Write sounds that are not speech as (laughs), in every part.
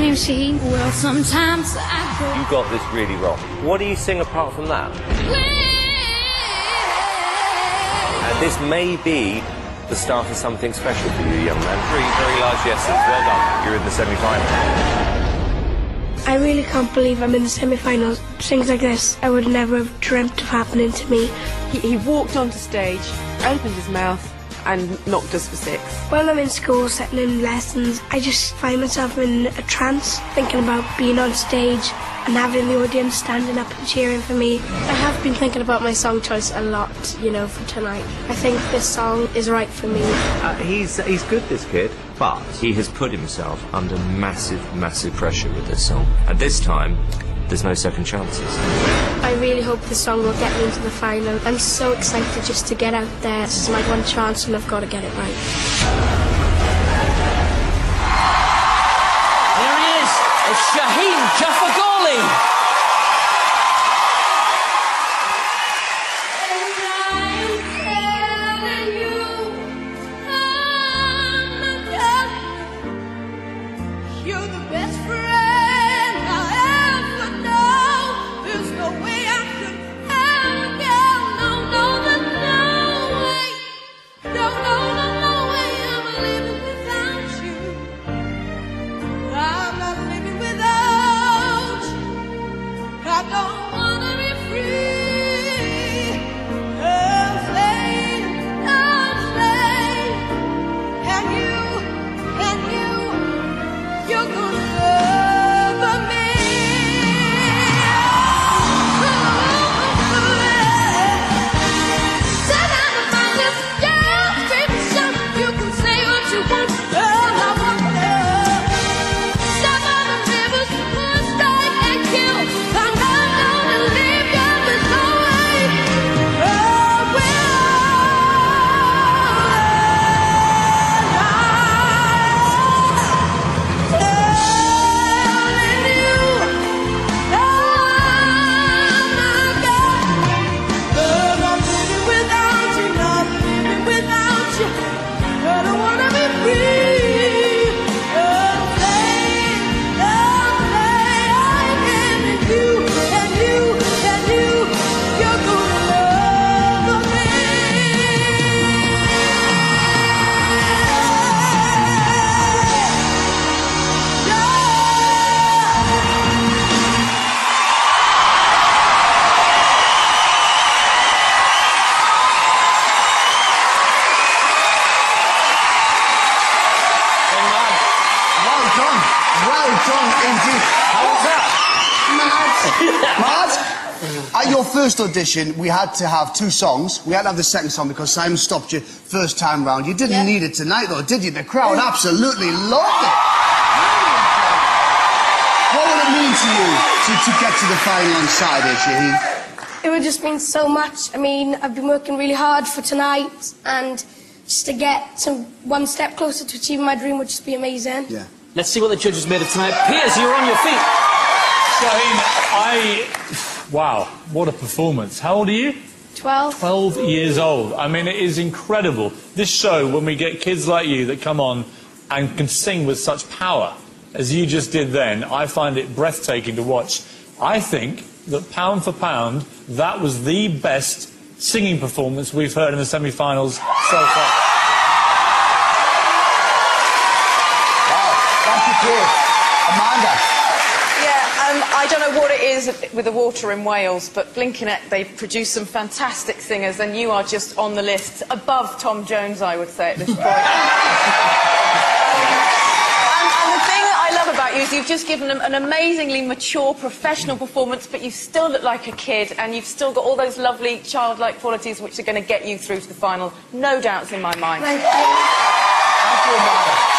My name's Shaheen. Well, sometimes I go. You got this really wrong. What do you sing apart from that? And this may be the start of something special for you, young man. Three very large yeses. Well done. You're in the semi-final. I really can't believe I'm in the semi-finals. Things like this, I would never have dreamt of happening to me. He, he walked onto stage, opened his mouth, and knocked us for six. When I'm in school, sitting in lessons, I just find myself in a trance, thinking about being on stage and having the audience standing up and cheering for me. I have been thinking about my song choice a lot, you know, for tonight. I think this song is right for me. Uh, he's, he's good, this kid, but he has put himself under massive, massive pressure with this song. And this time, there's no second chances. I really hope this song will get me into the final. I'm so excited just to get out there. This is my one chance and I've got to get it right. There he is. It's Shaheen Jafargholi. Well done indeed. How was that? Mad. Mad. At your first audition, we had to have two songs. We had to have the second song because Simon stopped you first time round. You didn't Yeah. need it tonight, though, did you? The crowd absolutely loved it. What would it mean to you to, to get to the final on Saturday, Shaheen? It would just mean so much. I mean, I've been working really hard for tonight and just to get to one step closer to achieving my dream would just be amazing. Yeah. Let's see what the judges made of tonight. Piers, you're on your feet. Shaheen, I. Wow, what a performance. How old are you? 12. 12 years old. I mean, it is incredible. This show, when we get kids like you that come on and can sing with such power, as you just did then, I find it breathtaking to watch. I think that pound for pound, that was the best singing performance we've heard in the semi finals so far. You, Amanda. Yeah, um, I don't know what it is with the water in Wales, but Blinkinet, they produce some fantastic singers, and you are just on the list above Tom Jones, I would say, at this point. and, (laughs) and the thing that I love about you is you've just given them an amazingly mature, professional performance, but you still look like a kid, and you've still got all those lovely childlike qualities which are going to get you through to the final. No doubts in my mind. Thank you. Thank you, Amanda.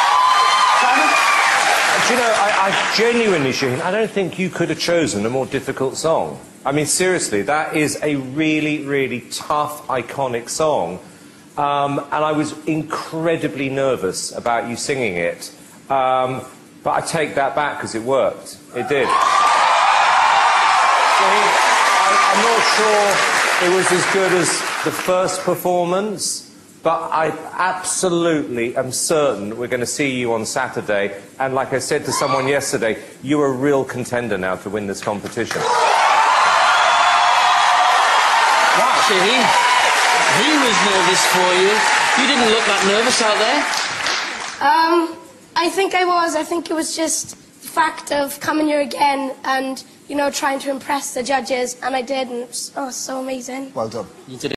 You know, I, I genuinely, Shaheen, I don't think you could have chosen a more difficult song. I mean, seriously, that is a really, really tough, iconic song. Um, and I was incredibly nervous about you singing it. Um, but I take that back because it worked. It did. Shaheen, I, I'm not sure it was as good as the first performance, But I absolutely am certain we're going to see you on Saturday. And like I said to someone yesterday, you're a real contender now to win this competition. Wow, Shaheen, he was nervous for you. You didn't look that nervous out there. Um, I think I was. I think it was just the fact of coming here again and, you know, trying to impress the judges, and I did, and it was oh, so amazing. Well done. You did